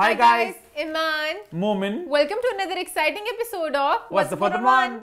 Hi guys, Iman. Momin. Welcome to another exciting episode of What's What's the One?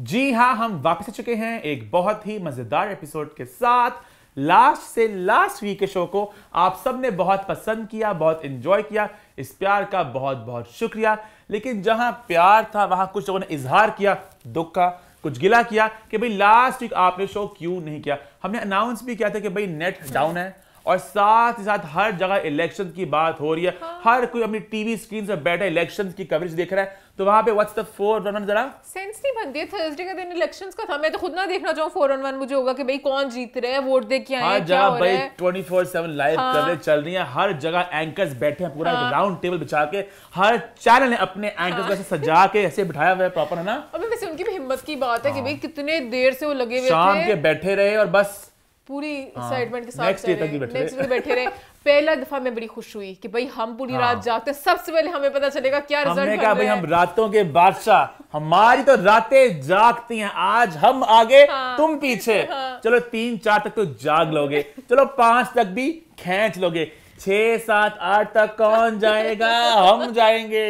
जी हाँ हम वापस आ चुके हैं एक बहुत ही मज़ेदार एपिसोड के साथ। लास्ट से लास्ट वीक के शो को आप सबने बहुत पसंद किया बहुत एंजॉय किया। इस प्यार का बहुत बहुत शुक्रिया। लेकिन जहाँ प्यार था वहाँ कुछ लोगों ने इजहार किया दुख का। कुछ गिला किया कि भाई लास्ट वीक आपने शो क्यों नहीं किया? हमने अनाउंस भी किया था कि भाई नेट डाउन है। और साथ ही साथ हर जगह इलेक्शन की बात हो रही है। हाँ। हर कोई अपनी टीवी स्क्रीन पर बैठा इलेक्शन की कवरेज देख रहा है। तो वहाँ पे व्हाट्स द फोर वन जरा? सेंस नहीं बनती है थर्सडे का दिन इलेक्शंस का। था मैं तो खुद ना देखना चाहूँ फोर वन मुझे होगा कि भाई कौन जीत रहे हैं वोट दे के आए हर हैं क्या जगह हो भाई है। 24/7 लाइव हाँ। कवरेज चल रही है। हर जगह एंकर्स बैठे हैं पूरा हाँ। राउंड टेबल बिछा के। हर चैनल ने अपने एंकर्स को सजा के ऐसे बिठाया हुआ है प्रॉपर है ना? अबे वैसे उनकी भी हिम्मत की बात है कि भाई कितने देर से वो लगे हुए हाँ। शाम के बैठे रहे और बस पूरी एक्साइटमेंट के साथ हाँ। तक बैठे नेक्स्ट रहे। डे बैठे रहे पहला दफ़ा मैं बड़ी खुश हुई कि भाई हम पूरी हाँ। रात जागते हैं सबसे पहले हमें पता चलेगा क्या हाँ। हमने रिज़ल्ट कहा भाई हम रातों के बादशाह हमारी तो रातें जागती हैं आज हम आगे हाँ। तुम पीछे हाँ। चलो तीन चार तक तो जाग लोगे चलो पाँच तक भी खेच लोगे छह सात आठ तक कौन जाएगा हम जाएँगे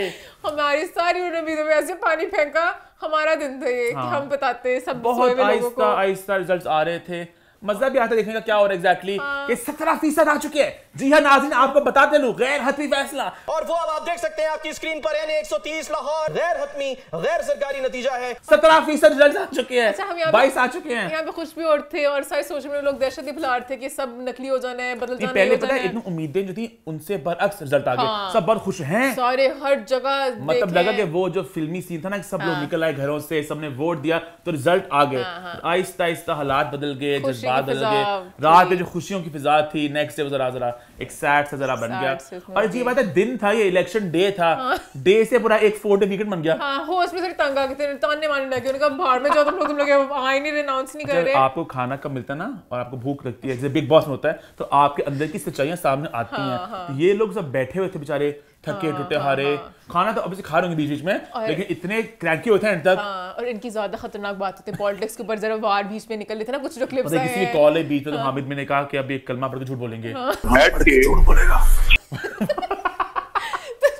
हमारी सारी उन्होंने में ऐसे पानी फेंका हमारा दिन था ये कि हाँ। हम बताते सब बहुत को आहिस्ता आहिस्ता रिजल्ट्स आ रहे थे मज़ा भी आता देखने का क्या हो रहा है एग्जैक्टली हाँ। कि सत्रह फ़ीसद आ चुके हैं। जी हाँ नाजिन आपको बताते लूँ गैर हतमी फैसला। और वो अब आप देख सकते हैं आपकी स्क्रीन पर एन 130 लाहौर गैर हतमी गैर सरकारी नतीजा है। सत्रह फ़ीसद रिज़ल्ट आ चुके अच्छा हैं पे- बाईस आ चुके हैं। यहाँ पे खुश भी और थे और सारे सोशल मीडिया लोग दहशत ही फैला रहे थे कि सब नकली हो जाना है बदल जाना पहले पता है इतनी उम्मीदें जो थी उनसे बरअक्स रिज़ल्ट आ गए। हाँ। सब बहुत खुश हैं। सारे हर जगह मतलब लगा कि वो जो फिल्मी सीन था ना सब लोग हाँ। निकल आए घरों से सबने वोट दिया तो रिज़ल्ट आ गए। हाँ। आहिस्ता आहिस्ता हालात बदल गए बदल फिजा रात में जो। खुशियों की फिजा थी नेक्स्ट डे वो जरा जरा एक सैड सा जरा बन गया। और हो जी बात है दिन था ये इलेक्शन डे था। डे से पूरा एक फोर डे वीकेंड बन गया। हाँ होस्ट में थोड़ी तंग आ गए थे ताने मारने लगे उन्होंने कहा बाहर में जाओ तुम लोग तुम लोग आ ही नहीं अनाउंस नहीं कर रहे। आपको खाना कब मिलता है ना और आपको भूख लगती है जैसे बिग बॉस में होता है तो आपके अंदर की सच्चाइयाँ सामने आती हाँ, हैं। तो ये लोग सब बैठे हुए थे बेचारे थके टूटे हारे। खाना तो अभी खा रहे होंगे बीच बीच में लेकिन इतने क्रैंकी होते हैं तक। हाँ, और इनकी ज़्यादा खतरनाक बात होती है पॉलिटिक्स के ऊपर जरा वार बीच में निकल लेते ना कुछ जो क्लिप्स हैं किसी की कॉल है बीच में तो हामिद मैंने कहा कि अब एक कलमा पढ़ के झूठ बोलेंगे।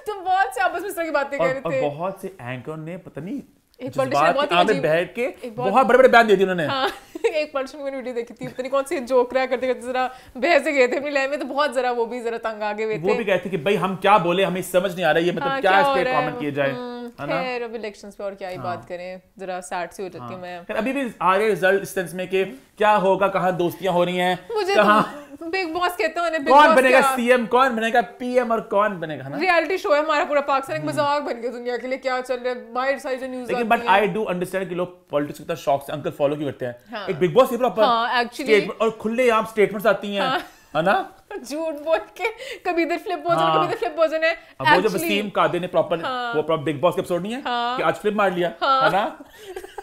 तो बहुत से आपस में इस तरह की बातें कर रहे थे। बहुत से एंकर ने पता नहीं ही आगे अजीब- बैठ के बहुत- बहुत बड़े बड़े बयान दे दिए उन्होंने। हाँ एक पर्सन मैंने वीडियो देखी थी पता नहीं कौन सी जोक रहा करते करते जरा बहस गए थे अपनी लाइन में तो बहुत जरा वो भी जरा तंग आगे वो भी कहते कि भाई हम क्या बोले हमें समझ नहीं आ रहा है मतलब हाँ, क्या इस पे कमेंट किए जाए है ना? हाँ। खैर अब इलेक्शंस पे और क्या ही बात करें जरा सैड सी हो जाती हूँ मैं। अभी भी आ रहे रिज़ल्ट इस सेंस में कि क्या होगा कहाँ दोस्तियाँ हो रही हैं मुझे कहाँ तो बिग बॉस कहते हैं बिग कौन बनेगा सीएम कौन बनेगा पीएम और कौन बनेगा ना? रियलिटी शो है हमारा पूरा पाकिस्तान एक हम्म। मज़ाक बन गया दुनिया के लिए क्या चल रहा है? बाहर सारी जो न्यूज़ लेकिन बट आई डू अंडरस्टैंड कि लोग पॉलिटिक्स कितना शौक से अंकल फॉलो क्यों करते हैं? हाँ। एक बिग बॉस ही प्रॉपर हाँ, actually- और खुले आम स्टेटमेंट्स आती हैं है। ना? झूठ बोल के कभी इधर फ्लिप हाँ। कभी इधर फ्लिप भोजन है अब वो जो वसीम कादे ने प्रॉपर वो प्रॉपर बिग बॉस के एपिसोड नहीं है हाँ। कि आज फ्लिप मार लिया है ना?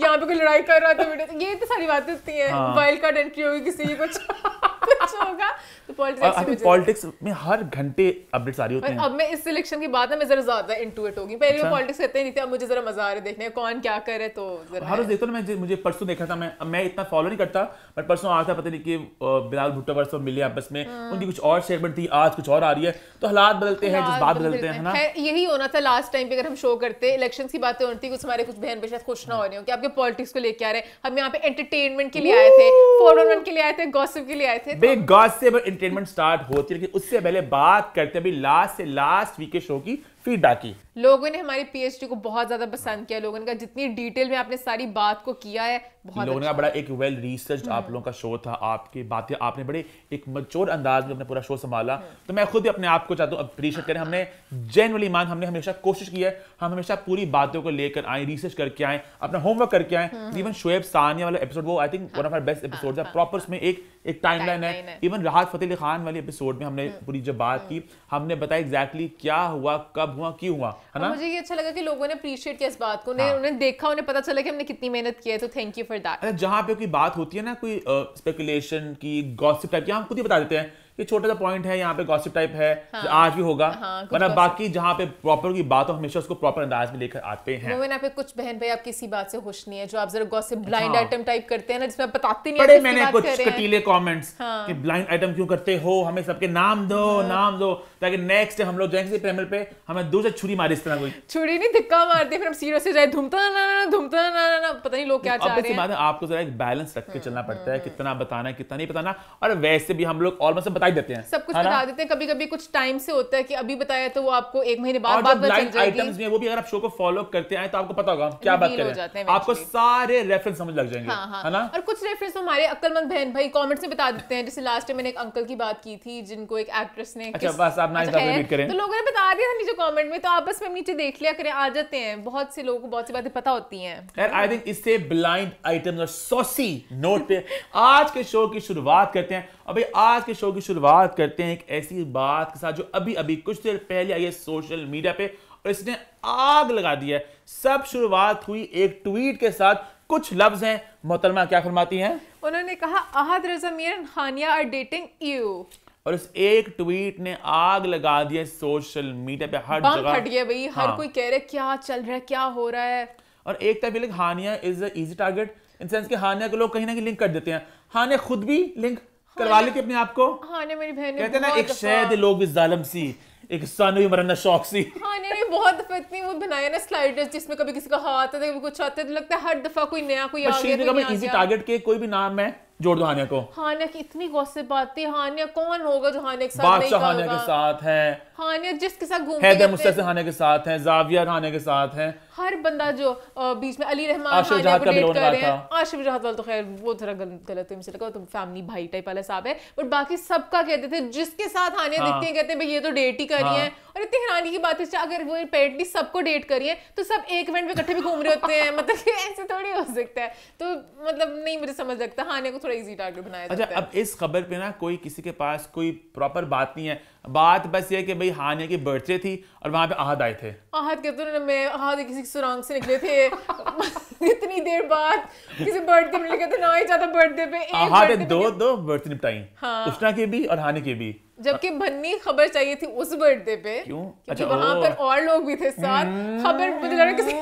यहाँ पे कोई लड़ाई कर रहा था वीडियो ये तो सारी बातें होती हैं। वाइल्ड कार्ड एंट्री होगी किसी की कुछ कुछ होगा तो पॉलिटिक्स पॉलिटिक्स में हर घंटे अपडेट्स आ रही होती हैं अब मैं इस सिलेक्शन के ना मैं जरा ज़्यादा होगी पहले अच्छा। पॉलिटिक्स करते नहीं थे अब मुझे जरा मज़ा आ रहा है देखने कौन क्या करे तो हर रोज। देखता ना मैं मुझे परसों देखा था मैं मैं इतना फॉलो नहीं करता बट परसों आता पता नहीं कि बिलाल भुट्टो परसों मिले आपस में हाँ। उनकी कुछ और स्टेटमेंट थी आज कुछ और आ रही है तो हालात बदलते हैं जज्बात बदलते हैं यही होना था लास्ट टाइम पे अगर हम शो करते इलेक्शन की बातें होती कुछ हमारे कुछ बहन बेशक खुश ना हो रहे हो कि आपके पॉलिटिक्स को लेके आ रहे हैं। हम यहाँ पे एंटरटेनमेंट के लिए आए थे फोर वन के लिए आए थे गॉसिप के लिए आए थे। बिग गॉसिप एंटरटेनमेंट स्टार्ट होती है, लेकिन उससे पहले बात करते हैं अभी लास्ट से लास्ट वीक के शो की फीडबैक की। लोगों ने हमारी पीएचडी को बहुत ज़्यादा पसंद किया लोगों ने कहा जितनी डिटेल में आपने सारी बात को किया है बहुत लोगों ने अच्छा कहा बड़ा एक वेल रिसर्च हम्म। आप लोगों का शो था आपकी बातें आपने बड़े एक मचोर अंदाज में अपना पूरा शो संभाला। हम्म। तो मैं खुद ही अपने आप को चाहता हूँ अप्रिशिएट करें। हमने जेनरली मान हमने हमेशा कोशिश की है हम हमेशा पूरी बातों को लेकर आए रिसर्च करके आए अपना होमवर्क करके आए। हम्म, इवन शोएब सानिया वाला एपिसोड वो I think one of our best episode है। प्रॉपर उसमें एक एक टाइमलाइन है। है। इवन राहत फतेह अली खान वाले एपिसोड में हमने हम्म। पूरी जब बात की हमने बताया एग्जैक्टली क्या हुआ कब हुआ क्यों हुआ। है ना? मुझे ये अच्छा लगा कि लोगों ने अप्रिशिएट किया इस बात को उन्हें हाँ। उन्हें देखा उन्हें पता चला कि हमने कितनी मेहनत की है तो थैंक यू फॉर दैट जहाँ पे कोई बात होती है ना कोई स्पेकुलेशन की गॉसिप टाइप की हम खुद ही बता देते हैं ये छोटा सा पॉइंट है यहाँ पे गॉसिप टाइप है जो आज भी होगा। हाँ, वरना gossip। बाकी जहाँ पे प्रॉपर की बात हो हमेशा उसको प्रॉपर अंदाज में लेकर आते हैं। मोमिन आप पे कुछ बहन भाई आप किसी बात से खुश नहीं है जो आप जरा गॉसिप ब्लाइंड हाँ। आइटम टाइप करते हैं ना जिसमें बताते नहीं है मैंने कुछ हैं। कटीले कमेंट्स हाँ। कि ब्लाइंड आइटम क्यों करते हो? हमें सबके नाम दो नाम दो। ताकि नेक्स्ट हम लोग जाएँगे प्रेमल पे हमें दूर से छुरी मारे इस तरह कोई। छुरी नहीं धिक्का मारते फिर हम सीरियस से जाए धुमता ना ना धुमता ना ना ना पता नहीं लोग क्या चाह रहे हैं। आपको जरा एक बैलेंस रख के चलना पड़ता है कितना बताना है कितना नहीं बताना और वैसे भी हम लोग ऑलमोस्ट बता ही देते हैं सब कुछ बता देते हैं कभी कभी कुछ टाइम से होता है कि अभी बताया तो वो आपको एक महीने बाद बाद आइटम्स में वो भी अगर आप शो को फॉलो करते आए तो आपको पता होगा क्या बात कर रहे हैं। आपको सारे रेफरेंस समझ लग जाएँगे हाँ हाँ। है ना? और कुछ रेफरेंस हमारे अक्लमंद बहन भाई कमेंट्स में बता देते हैं जैसे लास्ट टाइम मैंने एक अंकल की बात की थी जिनको एक एक्ट्रेस ने अच्छा, बस आप ना खैर, repeat करें। तो लोगों ने बता दिया था नीचे कमेंट में तो आपस में नीचे देख लिया करें आ जाते हैं। बहुत से लोगों को बहुत सी बातें पता होती हैं। यार आई थिंक इससे ब्लाइंड आइटम्स और सॉसी नोट पे आज के शो की शुरुआत करते हैं। अभी आज के शो की शुरुआत करते हैं एक ऐसी बात के साथ जो अभी अभी कुछ देर पहले आई है सोशल मीडिया पे और इसने आग लगा दी है। सब शुरुआत हुई एक ट्वीट के साथ। कुछ लफ्ज हैं मोहतरमा क्या फरमाती हैं? उन्होंने कहा Ahad Raza Mir Hania are dating you और इस एक ट्वीट ने आग लगा दी है सोशल मीडिया पे हर जगह। फट गया भाई हर हाँ। कोई कह रहा है क्या चल रहा है? क्या हो रहा है? और एक तरफ़ link Hania is easy target in sense कि हानिया को लोग कहीं ना कहीं लिंक कर देते हैं। हानिया खुद भी लिंक करवा लेती अपने आप को। हाँ ने मेरी बहन कहते ना एक शहद लोग भी जालिम सी एक सन भी मरना शौक सी। हाँ नहीं नहीं बहुत दफ़ा इतनी वो बनाया ना स्लाइडर्स जिसमें कभी किसी का हाथ आता है कभी कुछ आता है तो लगता है हर दफ़ा कोई नया कोई आ गया इजी टारगेट के कोई भी नाम है। जोड़ दो हानिया को। हानिया की इतनी गौसे बातें हानिया कौन होगा जो हानिया के साथ बादशाह हानिया के साथ है। हानिया जिसके साथ घूमते हैदर मुस्तफ़ा हैं, के साथ है जाविया हानिया के साथ है। हर बंदा जो बीच में अली रहमान आशिफ जहाद का भी डेट लोने कर रहे वाला हैं आशिफ जहाद वाला तो खैर वो थोड़ा गलत है मुझे लगा तो फैमिली भाई टाइप वाला साहब है। बट बाकी सबका कहते थे जिसके साथ हानिया हाँ। दिखती है कहते हैं भाई ये तो डेट ही कर रही हाँ। है। और इतनी हैरानी की बात है अच्छा, अगर वो पेरेंटली सबको डेट करिए तो सब एक इवेंट में इकट्ठे भी घूम रहे होते हैं। मतलब कि ऐसे थोड़ी हो सकता है। तो मतलब नहीं मुझे समझ लगता हानिया को थोड़ा इजी टारगेट बनाया अच्छा अब इस खबर पे ना कोई किसी के पास कोई प्रॉपर बात नहीं है। बात बस ये कि भाई हानिया की बर्थडे थी और वहाँ पे आहद आए थे। आहत कहते ना मैं आहत किसी सुरंग से निकले थे। इतनी देर बाद किसी बर्थडे में लिखे थे ना ही ज़्यादा बर्थडे पे आहद पे दो दो बर्थडे निपटाई। हाँ। उष्णा की भी और हानि की भी। जबकि भन्नी खबर चाहिए थी उस बर्थडे पे। क्यों? क्योंकि अच्छा, वहाँ। पर और लोग भी थे साथ। खबर मुझे लग रहा किसी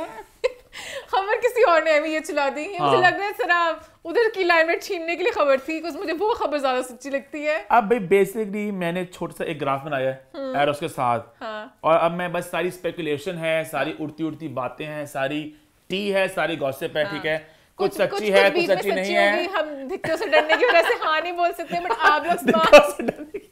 खबर किसी और ने अभी ये चला दी। मुझे हाँ। लग रहा है सरा उधर की लाइनमेट छीनने के लिए खबर थी कुछ मुझे वो खबर ज़्यादा सच्ची लगती है। अब भाई बेसिकली मैंने छोटा सा एक ग्राफ बनाया है एरोस के साथ। हाँ। और अब मैं बस सारी स्पेकुलेशन है सारी उड़ती उड़ती बातें हैं सारी टी है सारी गॉसिप है ठीक है? कुछ सच्ची है कुछ सच्ची नहीं है। हम धिक्कों से डरने की वजह से हाँ नहीं बोल सकते बट आप लोग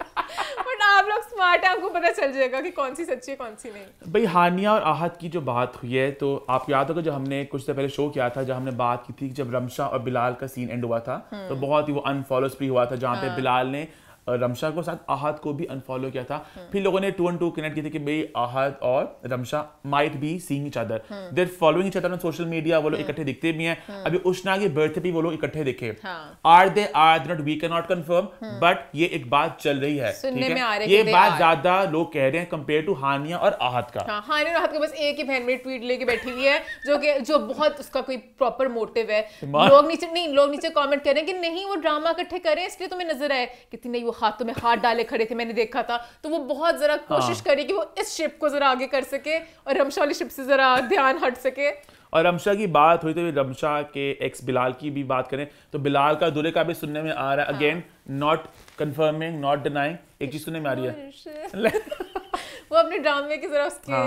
बट आप लोग स्मार्ट है आपको पता चल जाएगा कि कौन सी सच्ची है कौन सी नहीं। भाई हानिया और आहत की जो बात हुई है तो आप याद होगा जब हमने कुछ देर पहले शो किया था जब हमने बात की थी जब रमशा और बिलाल का सीन एंड हुआ था तो बहुत ही वो अनफॉलो स्प्री हुआ था जहाँ पे बिलाल ने रमशा को साथ आहत को भी अनफॉलो किया था। फिर लोगों ने टू एंड टू कनेक्ट किए थे कि भाई आहत और Ramsha might be seeing each other there following each other on social media वो लोग इकट्ठे दिखते भी हैं। अभी उष्णा की बर्थडे पे वो लोग इकट्ठे दिखे। हाँ। Are they are not we can not confirm but ये एक बात चल रही है सुनने में आ है रहा है ये बात ज़्यादा लोग कह रहे हैं कंपेयर टू हानिया और आहत का। हानिया हानि राहत के बस एक ही बहन मेरी ट्वीट लेके बैठी हुई है जो कि जो बहुत उसका कोई प्रॉपर मोटिव है। माँ- लोग नीचे नहीं लोग नीचे कमेंट कर रहे हैं कि नहीं वो ड्रामा इकट्ठे कर रहे हैं इसलिए तुम्हें नज़र आए। कितनी नहीं वो हाथों में हाथ डाले खड़े थे मैंने देखा था। तो वो बहुत जरा कोशिश हाँ। करे कि वो इस शिप को जरा आगे कर सके और रमशा वाली शिप से जरा ध्यान हट सके। और रमशा की बात हुई तो रमशा के एक्स बिलाल की भी बात करें तो बिलाल का दुरे का भी सुनने में आ रहा है। Again not confirming not denying एक चीज़ सुनने में आ रही है। वो अपने ड्रामे की जरा उसके हाँ।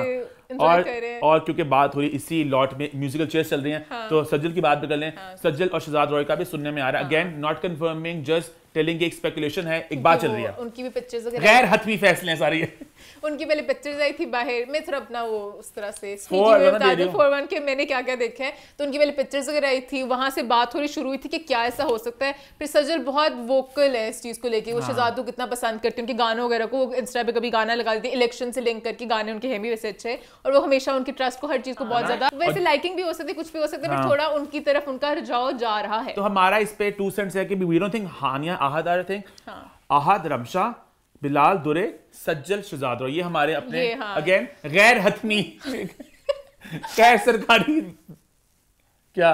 और कर रहे हैं। और क्योंकि बात हो रही है इसी लॉट में म्यूजिकल चेयर्स चल रही हैं तो सज्जल की बात भी कर लें। हाँ, सज्जल और शहजाद रॉय का भी सुनने में आ रहा है। Again not confirming just telling की एक स्पेकुलेशन है एक बात चल रही है। उनकी भी पिक्चर्स गैर हतमी फैसले हैं सारी। उनकी पहले पिक्चर्स आई थी बाहर मैं थोड़ा अपना वो उस तरह से हूँ। फोर वन के मैंने क्या क्या देखे हैं। तो उनकी पहले पिक्चर्स वगैरह आई थी वहाँ से बात थोड़ी शुरू हुई थी कि क्या ऐसा हो सकता है। फिर सजल बहुत वोकल है इस चीज़ को लेके हाँ। वो शहजाद को कितना पसंद करते हैं उनके गानों वगैरह को वो इंस्टा पे कभी गाना लगा देती है इलेक्शन से लिंक करके गाने उनके हैं भी वैसे अच्छे। और वो हमेशा उनकी ट्रस्ट को हर चीज़ को बहुत ज़्यादा वैसे लाइकिंग भी हो सकती है कुछ भी हो सकता है हाँ। थोड़ा उनकी तरफ़ उनका रुझाव जा रहा है। तो हमारा इस पे टू सेंट्स है कि we don't think Hania Ahad are think हाँ। आहद रमशा बिलाल दुरे सज्जल शहजाद। रॉय ये हमारे अपने हाँ। अगेन गैर हतमी गैर सरकारी क्या?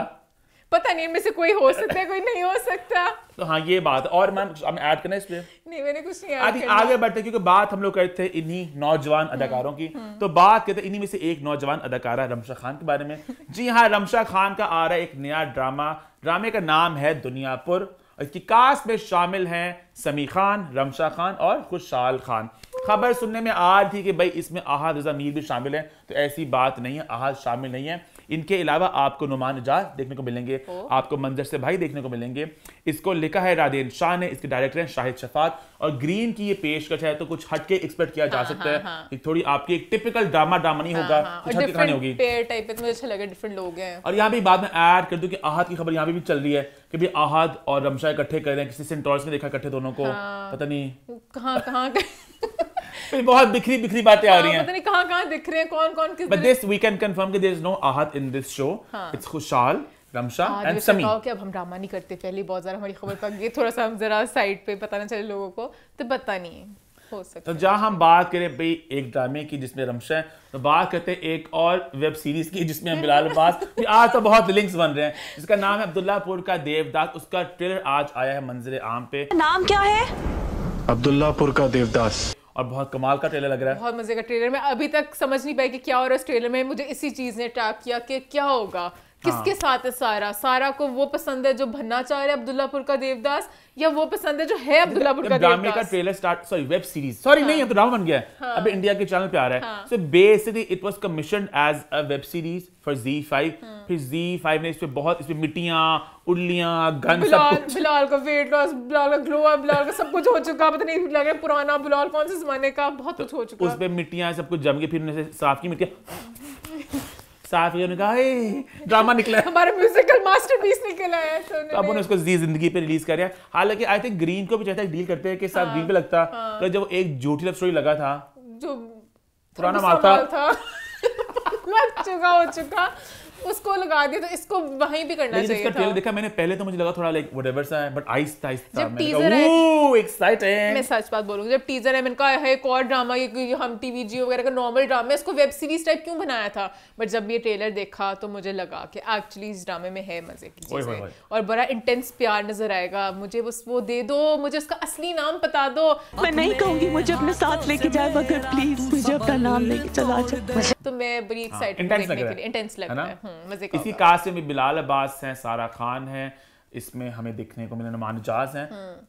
पता नहीं इनमें से कोई हो सकता है कोई नहीं हो सकता। तो हाँ ये बात और मैम हम ऐड करना इस पे? नहीं मैंने कुछ नहीं आदि आगे बढ़ते क्योंकि बात हम लोग करते थे इन्हीं नौजवान अदाकारों की। तो बात करते इन्हीं में से एक नौजवान अदाकारा रमशा खान के बारे में। जी हाँ रमशा खान का आ रहा है एक नया ड्रामा। ड्रामे का नाम है दुनियापुर। इसकी कास्ट में शामिल हैं समी खान, रमशा खान और खुशहाल खान। खबर सुनने में आ रही थी कि भाई इसमें आहद रजा मीर भी शामिल है तो ऐसी बात नहीं है, आहद शामिल नहीं है। इनके अलावा आपको नुमान इजाज देखने को मिलेंगे आपको मंजर से भाई देखने को मिलेंगे। इसको लिखा है रादेन शाह ने इसके डायरेक्टर हैं शाहिद शफात। और ग्रीन की ये पेशकश है तो कुछ हटके एक्सपेक्ट किया जा हाँ, सकता हाँ, है। हाँ। थोड़ी आपकी एक टिपिकल ड्रामा ड्रामा नहीं होगा कुछ हटके कहानी होगी। टाइप तो अच्छा डिफरेंट लोग हैं। और यहाँ भी बाद में ऐड कर दूँ कि आहद की खबर यहाँ पे भी चल रही है कि भी आहद और रमशा इकट्ठे कर रहे हैं किसी सेंटोर्स में देखा इकट्ठे दोनों को। पता नहीं। कहाँ कहाँ? फिर बहुत बिखरी बिखरी बातें आ रही हाँ, हैं पता नहीं कहाँ कहाँ दिख रहे हैं कौन कौन किस But दिन- this we can confirm that there is no Ahad in this show. हाँ। It's Khushal, Ramsha हाँ, and जैसे Sami. कहो कि अब हम ड्रामा नहीं करते पहले बहुत ज़्यादा हमारी खबर पक गई थोड़ा सा हम जरा साइड पे पता ना चले लोगों को तो पता नहीं है हो सकता तो जहाँ हम बात करें भाई एक ड्रामे की जिसमें रमशा है तो बात करते हैं एक और वेब सीरीज़ की जिसमें हम बिलाल अब्बास आज तो बहुत लिंक्स बन रहे हैं जिसका नाम है अब्दुल्लापुर का देवदास उसका ट्रेलर आज आया है मंजर आम पे नाम क्या है अब्दुल्लापुर का देवदास और बहुत कमाल का ट्रेलर लग रहा है। बहुत मज़े का ट्रेलर मैं अभी तक समझ नहीं पाई कि क्या हो रहा है ट्रेलर में। मुझे इसी चीज़ ने टैप किया कि क्या होगा। किसके हाँ। साथ है सारा सारा को वो पसंद है जो बनना चाह रहे है अब्दुल्लापुर का देवदास या वो पसंद है जो है अब्दुल्लापुर का ड्रामे का trailer start sorry web series sorry नहीं है तो ड्रामा बन गया है। अभी इंडिया के चैनल पे आ रहा है। हाँ। So basically it was commissioned as a web series for Z5 हाँ। फिर Z5 ने इस पे बहुत इसमें मिट्टियाँ उल्लियाँ गन सब बिलाल कुछ। बिलाल का वेट लॉस बिलाल का ग्लो अप बिलाल का सब कुछ हो चुका। पता नहीं लग रहा पुराना बिलाल कौन से जमाने का बहुत कुछ हो चुका। उस पे मिट्टियाँ सब कुछ जम के फिर उन्होंने साफ़ की मिट्टियाँ। साफ़ की कहा ड्रामा निकला है. हमारा म्यूजिकल मास्टरपीस निकला है तो तो अब उन्होंने उसको जी ज़िंदगी पे रिलीज़ कर हालाँकि आई थिंक ग्रीन को भी चाहता है डील करते हैं कि साथ ग्रीन पे लगता तो जब एक झूठी लव स्टोरी लगा था जो पुराना माल था। था। लग चुका हो चुका। उसको लगा दिया तो इसको वहीं भी करना चाहिए इसका था। देखा मैंने पहले तो मुझे लगा थोड़ा लाइक व्हाटएवर सा है बट आहिस्ता आहिस्ता जब teaser कहा ओह मैं सच बात बोलूँगी जब टीजर है मैंने कहा है एक और ड्रामा ये हम टीवी जी वगैरह का नॉर्मल ड्रामा है इसको वेब सीरीज़ टाइप क्यों बनाया था? बट जब ये ट्रेलर देखा तो मुझे लगा कि एक्चुअली इस ड्रामे में है मज़े की चीज़ें। और बड़ा इंटेंस प्यार नज़र आएगा। मुझे बस वो दे दो मुझे उसका असली नाम बता दो। मैं नहीं कहूँगी मुझे अपने साथ लेके जाए मगर प्लीज़ मुझे अपना नाम लेके चला जाए। तो मैं बड़ी एक्साइटेड intense देखने के लिए इंटेंस लग रहा है हम्म, इसी कास्ट में बिलाल अब्बास हैं सारा खान है इसमें हमें देखने को मिले नुमान इजाज हैं।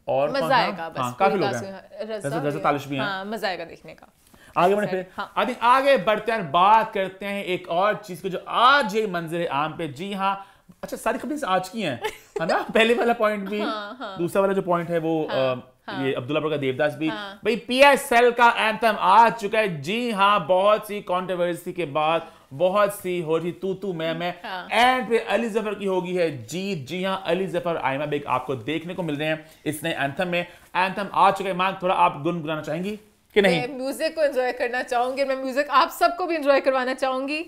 और हम्म। मज़ा आएगा हाँ, काफ़ी लोग हैं। रजा रजा तालिश भी हैं। हाँ मज़ा आएगा देखने का। आगे बढ़े फिर हाँ। आई थिंक आगे बढ़ते हैं बात करते हैं एक और चीज़ की जो आज ये मंजर आम पे। जी हाँ। अच्छा सारी खबरें आज की हैं है ना? पहले वाला पॉइंट भी हाँ, दूसरा वाला जो पॉइंट है वो अ, ये अब्दुल्लापुर का देवदास भी। भाई पीएसएल का एंथम आ चुका है। जी हाँ बहुत सी कंट्रोवर्सी के बाद बहुत सी हो रही तू तू मैं मैं। हाँ। एंड फिर अली ज़फ़र की होगी है जीत। जी हाँ अली ज़फ़र आयमा बेग आपको देखने को मिल रहे हैं इस नए एंथम में। एंथम आ चुके हैं मांग थोड़ा आप गुनगुनाना चाहेंगी कि नहीं? म्यूज़िक को एंजॉय करना चाहूँगी मैं म्यूज़िक आप सबको भी एंजॉय करवाना चाहूँगी।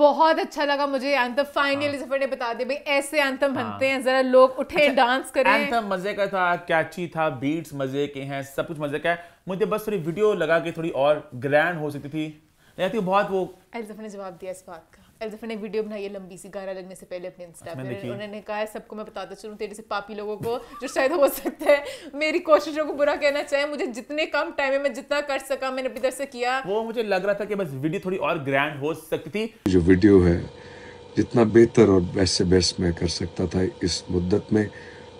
बहुत अच्छा लगा मुझे एंथम फाइनली सफ़र ने बता दिया भाई ऐसे एंथम बनते हैं जरा लोग उठे डांस करें. एंथम मज़े का था कैची था बीट्स मज़े के हैं सब कुछ मज़े का है। मुझे बस थोड़ी वीडियो लगा के थोड़ी और ग्रैंड हो सकती थी। रहती बहुत वो एलिजफर ने जवाब दिया इस बात का। एलिजफर ने वीडियो बनाई है लंबी सी गाना लगने से पहले अपने इंस्टा पे उन्होंने कहा है सबको मैं बताता चलूँ तेरे से पापी लोगों को जो शायद हो सकता है मेरी कोशिशों को बुरा कहना चाहे मुझे जितने कम टाइम में मैं जितना कर सका मैंने अपनी तरफ़ से किया। वो मुझे लग रहा था कि बस वीडियो थोड़ी और ग्रैंड हो सकती थी। जो वीडियो है जितना बेहतर और बेस्ट से बेस्ट मैं कर सकता था इस मुद्दत में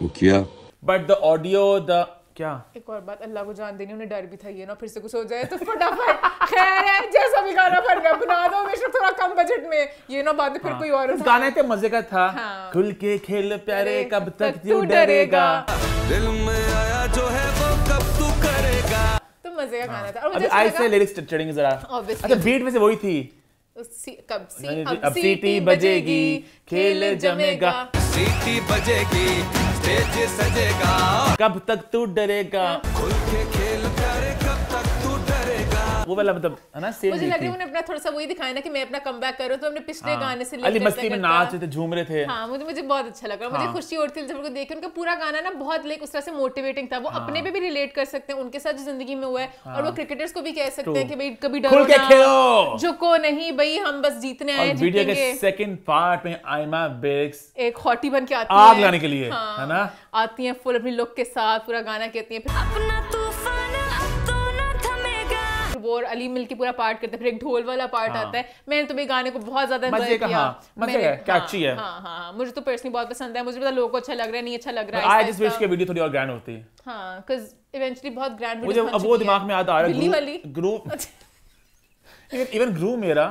वो किया। बट द ऑडियो द क्या? एक और बात अल्लाह को जान देनी उन्हें डर भी था ये ना फिर से कुछ हो जाए तो फटाफट। खैर है जैसा भी गाना बन गया बना दो बेशक थोड़ा कम बजट में। ये ना बात फिर कोई और गाने पे मज़े का था। हाँ। खुल के खेल प्यारे कब तक तू डरेगा? दिल में आया जो है वो कब तू करेगा? तो मज़े का गाना था। और अभी मुझे अच्छा ऐसे लिरिक्स चढ़ेंगे जरा। अच्छा बीट में से वही थी। सी- कब सी अब सीटी बजेगी खेल खेल जमेगा। सीटी बजेगी स्टेज सजेगा। कब तक तू डरेगा? खुल के खेल वो वाला मतलब है ना सेम मुझे लग रहा है उन्होंने अपना थोड़ा सा वही दिखाया ना कि मैं अपना कम बैक कर रहा हूँ तो अपने पिछले हाँ, गाने से हाँ। अली मस्ती में नाच रहे थे झूम रहे थे हाँ मुझे मुझे बहुत अच्छा लगा मुझे हाँ। खुशी होती थी जब उनको देख के उनका पूरा गाना ना बहुत लाइक उस तरह से मोटिवेटिंग था वो हाँ। अपने पे भी रिलेट कर सकते हैं उनके साथ जो ज़िंदगी में हुआ है और वो क्रिकेटर्स को भी कह सकते हैं. कि भाई कभी डरो ना खेलो। झुको नहीं भाई हम बस जीतने आए और वीडियो के सेकंड पार्ट में आयमा बेग्स एक हॉटी बन के आती है आग हैं। लगाने के लिए, हाँ, है ना? आती हैं फुल अपनी लुक के साथ पूरा गाना कहती है फिर अपना तो वो और अली मिल के पूरा पार्ट करते हैं फिर एक ढोल वाला पार्ट हाँ। आता है। मैंने तो भी गाने को बहुत ज़्यादा मज़े किया। हाँ, मज़े है क्या अच्छी है। हाँ हाँ हाँ मुझे तो पर्सनली बहुत पसंद है। मुझे पता लोगों को अच्छा लग रहा है नहीं अच्छा लग रहा है आई जस्ट विश के। वीडियो थोड़ी और ग्रैंड होती हाँ। cuz इवेंचुअली बहुत ग्रैंड मुझे अब वो दिमाग में याद आ रहा है ग्रूम इवन ग्रूम मेरा।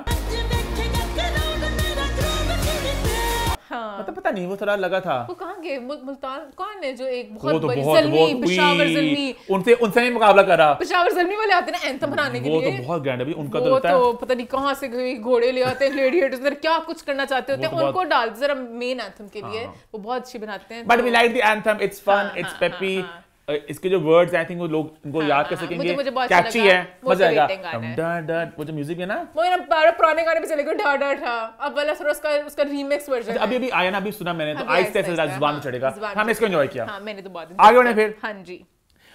मतलब पता नहीं वो थोड़ा लगा था। वो कहाँ गए? मुल्तान कौन है जो एक बहुत तो बड़ी बहुत जलमी पेशावर उई, उनसे उनसे नहीं मुकाबला करा। पेशावर जल्मी वाले आते हैं ना एंथम बनाने के लिए। वो तो बहुत ग्रैंड है उनका तो वो तो है। पता नहीं कहाँ से घोड़े ले आते हैं ग्लेडिएटर्स क्या कुछ करना चाहते होते हैं? तो उनको डाल जरा मेन एंथम के लिए। वो बहुत अच्छी बनाते हैं but we like the anthem it's fun हाँ, इट्स हाँ, पेपी हाँ, इसके जो वर्ड्स आई थिंक वो लोग इनको हाँ, याद कर हाँ, सकेंगे। मुझे- मुझे अच्छा कैची है मज़ा आएगा। है। डर डर वो जो म्यूज़िक है ना। वो ना बारह पुराने गाने पे चले गए डा डा था। अब वाला थोड़ा उसका उसका रीमिक्स वर्जन अभी अभी आया ना अभी सुना मैंने तो आहिस्ते आहिस्ते, ज़ुबान हाँ, में चढ़ेगा। हमने इसको एंजॉय किया। हाँ मैंने तो बहुत आगे बढ़े फिर? हाँ जी।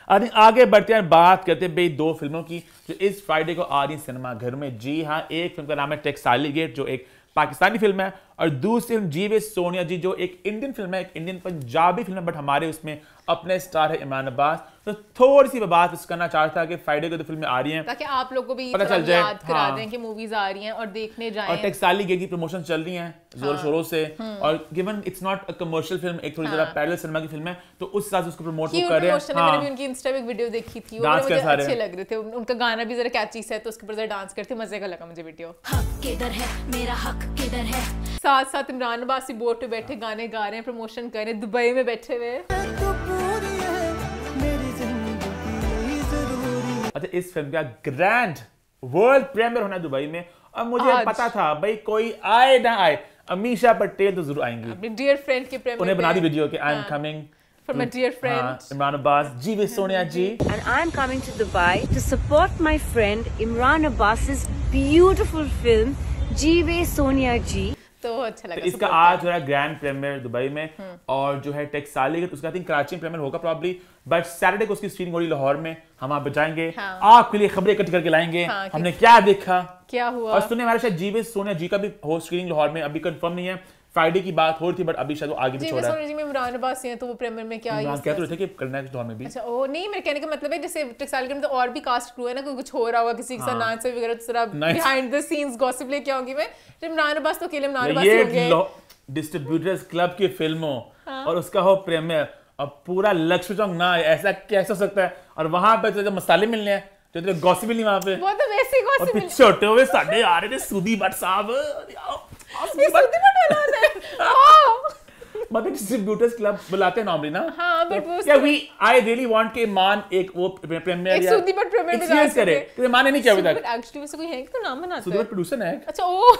अरे आगे बढ़ते हैं बात करते हैं भाई दो फ़िल्मों की जो इस फ्राइडे को आ रही सिनेमा घर में। जी हाँ एक फ़िल्म का नाम है टेक्साली गेट जो एक पाकिस्तानी फ़िल्म है और दूसरी फ़िल्म जीवे सोनिया जी जो एक इंडियन फ़िल्म है एक इंडियन पंजाबी फ़िल्म है बट हमारे उसमें अपने स्टार है इमरान अब्बास। तो थोड़ी सी बात इस करना चाहता था कि फ्राइडे को तो फ़िल्में आ रही हैं ताकि आप लोग को भी पता चल जाए, याद करा हाँ। दें कि मूवीज़ आ रही हैं और देखने और जाएँ। टेक्साली गेट की प्रमोशन चल रही है ज़ोर हाँ। शोरों से। और given it's not a commercial film एक थोड़ी जरा पैरेलल सिनेमा की फ़िल्म है तो उस हिसाब से उसको प्रमोट कर रहे हैं। है मैंने भी हाँ। उनकी इंस्टा पे एक वीडियो देखी थी वो मुझे अच्छे लग रहे थे। उनका गाना भी जरा कैची सा है तो उसके ऊपर जरा डांस करते मज़े का लगा मुझे वीडियो हक किधर है मेरा हक किधर है। साथ साथ इमरान अब्बासी बोर्ड पे बैठे गाने गा रहे हैं प्रमोशन कर रहे हैं दुबई में बैठे हुए अच्छा इस फ़िल्म का ग्रैंड वर्ल्ड प्रीमियर होना दुबई में और मुझे। पता था भाई कोई आए ना आए अमीशा पटेल तो ज़रूर आएँगी। अपने डियर फ्रेंड के प्रेम उन्हें बना दी वीडियो कि I am coming my dear हाँ, friend Imran Abbas ji way Sonia ji. And I'm coming to Dubai to support my friend Imran Abbas's beautiful film Jeeve Sonia Ji. तो अच्छा तो लगा इसका आज हो रहा है ग्रैंड प्रीमियर दुबई में हम्म। और जो है टेक्साली का उसका आई थिंक कराची में प्रीमियर होगा प्रॉब्ली बट सैटरडे को उसकी स्क्रीनिंग हो रही लाहौर में हम आप बचाएँगे हाँ। आपके लिए खबरें इकट्ठी करके लाएँगे हाँ, हमने क्या देखा क्या हुआ और सुने हमारे शायद जीवे सोनिया जी का भी हो स्क्रीनिंग लाहौर में अभी कंफर्म नहीं है फ्राइडे की बात हो रही थी बट अभी शायद वो आगे भी जी मैं है। थी मैं इमरान अब्बासी हैं तो वो प्रीमियर में क्या use कहते कर रहे थे कि है लाहौर में भी। अच्छा ओ नहीं मेरे कहने का मतलब है जैसे टेक्सटाइल के तो और भी कास्ट क्रू है ना कोई कुछ हो रहा होगा किसी के साथ हाँ। नाच से वगैरह तो जरा बिहाइंड द सीन्स गॉसिप लेके आऊँगी मैं। इमरान अब्बास तो अकेले इमरान अब्बासी ये होंगे डिस्ट्रीब्यूटर्स क्लब की फ़िल्मों हाँ। और उसका हो प्रीमियर अब पूरा लक्ष्य चौक ना ऐसा कैसे हो सकता है? और वहाँ पे तो मसाले मिलने हैं तो तेरे गॉसिप नहीं वहाँ पे। वो तो वैसे ही और गॉसिप पीछे होते हुए साढ़े आ रहे थे सुदी भट्ट साहब है। मतलब डिस्ट्रीब्यूटर्स क्लब बुलाते हैं नॉर्मली ना? हाँ, but वो या वी आई रियली वांट के मान एक वो प्रीमियर या सुधी में जा करे। मान नहीं किया अभी तक? एक्चुअली वैसे कोई है कि तो नाम हैं। प्रोड्यूसर है? अच्छा ओ।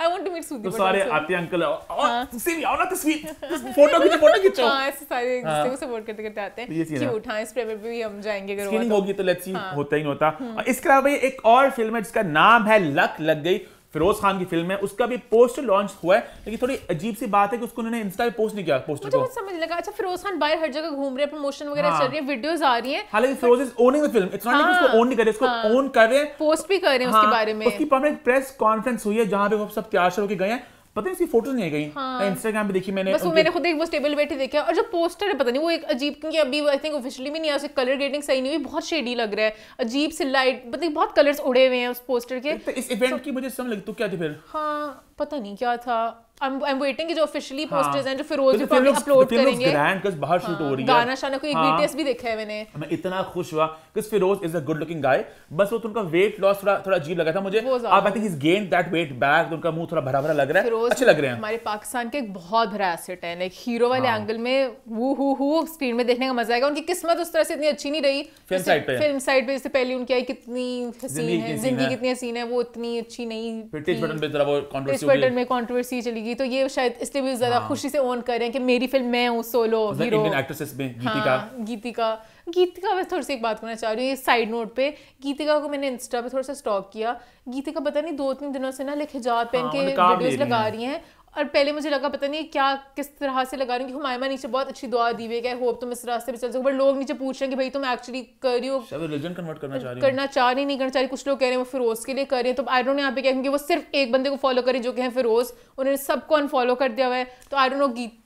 I want to meet Sudhi तो सारे आते अंकल और तुमसे भी आओ ना तस्वीर। फ़ोटो खींचो फ़ोटो खींचो। हाँ ऐसे सारे एक दूसरे को सपोर्ट करते करते आते तो हैं है। हाँ इस प्रीमियर पे भी हम जाएँगे अगर तो। होगी तो लेट्स सी हाँ। होता ही होता। इसके अलावा एक और फ़िल्म है जिसका नाम है लक लग गई। फिरोज खान की फ़िल्म है उसका भी पोस्टर लॉन्च हुआ है लेकिन थोड़ी अजीब सी बात है कि उसको उन्होंने इंस्टा पे पोस्ट नहीं किया पोस्टर मुझे को। समझ लगा। अच्छा फिरोज खान बाहर हर जगह घूम रहे हैं प्रमोशन वगैरह हाँ। चल रही है वीडियोस आ रही हैं। हालाँकि Firoz is owning the film it's not like हाँ, उसको ओन नहीं कर रहे उसको हाँ। ओन कर रहे हैं। पोस्ट भी कर रहे हैं हाँ, उसके बारे में। उसकी परमानेंट प्रेस कॉन्फ्रेंस हुई है जहाँ पे वो सब तैयार होकर होके गए हैं। पता नहीं इसकी फ़ोटोज़ नहीं गई कहीं। हाँ। इंस्टाग्राम पे देखी मैंने बस वो मैंने खुद एक वो स्टेबल बैठे देखा और जो पोस्टर है पता नहीं वो एक अजीब क्योंकि अभी आई थिंक ऑफिशियली भी नहीं आया उसे कलर ग्रेडिंग सही नहीं हुई बहुत शेडी लग रहा है। अजीब से लाइट मतलब बहुत कलर्स उड़े हुए हैं उस पोस्टर के। तो इस इवेंट की मुझे समझ लगी तो क्या थी फिर? हाँ पता नहीं क्या था। आई एम वेटिंग कि जो ऑफिशियली हाँ। पोस्टर्स हैं जो फिरोज तो भी film upload the film looks करेंगे। grand 'cause बाहर शूट हो रही है। गाना शाना को हाँ। बीटीएस भी देखा है मैंने। मैं इतना खुश हुआ कि Firoz is a good looking guy बस वो तो उनका वेट लॉस थोड़ा थोड़ा अजीब लगा था मुझे। वो I think is gain that weight back उनका मुँह थोड़ा भरा भरा लग रहा है। अच्छे लग रहे हैं। हमारे पाकिस्तान के एक बहुत एसेट है। लाइक हीरो वाले। एंगल में वो हु हु स्क्रीन में देखने का मज़ा आएगा। उनकी किस्मत उस तरह से इतनी अच्छी नहीं रही। फ़िल्म साइड पे। फ़िल्म साइड पे जैसे पहले उनकी आई कितनी हसीन ज़िंदगी है ज़िंदगी कितनी हसीन है वो इतनी अच्छी नहीं बटन पे जरा वो कंट्रोवर्सी में कंट्रोवर्सी चली लगेगी तो ये शायद इसलिए भी ज़्यादा हाँ। खुशी से ओन कर रहे हैं कि मेरी फ़िल्म मैं हूँ सोलो हीरो इंडियन एक्ट्रेसेस में गीतिका हाँ, गीतिका गीतिका मैं थोड़ी सी एक बात करना चाह रही हूँ साइड नोट पे गीतिका को मैंने इंस्टा पे थोड़ा सा स्टॉक किया। गीतिका पता नहीं दो तीन दिनों से ना लिखे हिजाब पहन हाँ, के वो वीडियोस लगा रही हैं और पहले मुझे लगा पता नहीं क्या किस तरह से लगा रही हूँ कि हुमायमा नीचे बहुत अच्छी दुआ दी हुई है होप तुम इस रास्ते पे चल सको। बट लोग नीचे पूछ रहे हैं कि भाई तुम एक्चुअली कर रही हो। रिलीजन कन्वर्ट करना चाह रही करना चाह रही नहीं करना चाह रही कुछ लोग कह रहे हैं वो फिरोज के लिए कर रहे हैं। तो आई डोंट नो यहाँ पे क्या क्योंकि वो सिर्फ़ एक बंदे को फॉलो करे जो कि है फिरोज। उन्होंने सबको अनफॉलो कर दिया हुआ है। तो आई डोंट नो गीत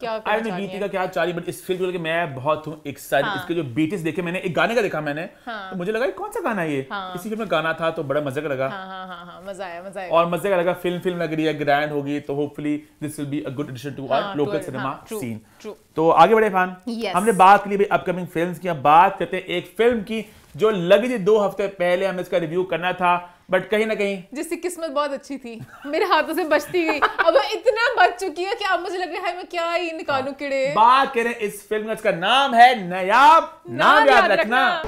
क्या आई करना नो चाह रही गीति हैं। का क्या चाह रही बट इस फ़िल्म को मैं बहुत हूँ एक्साइटेड हाँ। इसके जो बीटीएस देखे मैंने एक गाने का देखा मैंने। हाँ. तो मुझे लगा कौन सा गाना है ये? हाँ। इसी फ़िल्म में गाना था तो बड़ा मज़े का लगा। हाँ हाँ हाँ हाँ मज़ा आया मज़ा आया। और मज़े का लगा फ़िल्म फ़िल्म लग रही है ग्रैंड होगी तो hopefully this will be a good addition to our local cinema scene तो आगे बढ़े फान हमने बात की अपकमिंग फ़िल्म की अब बात करते हैं एक फ़िल्म की जो लगी थी दो हफ़्ते पहले हमें इसका रिव्यू करना था। बट कहीं ना कहीं जिसकी किस्मत बहुत अच्छी थी। मेरे हाथों से बचती गई। अब इतना बच चुकी है कि अब मुझे लग रहा है मैं क्या ही निकालूं किड़े। बात करें इस फ़िल्म का इसका नाम है नयाब। नाम याद रखना।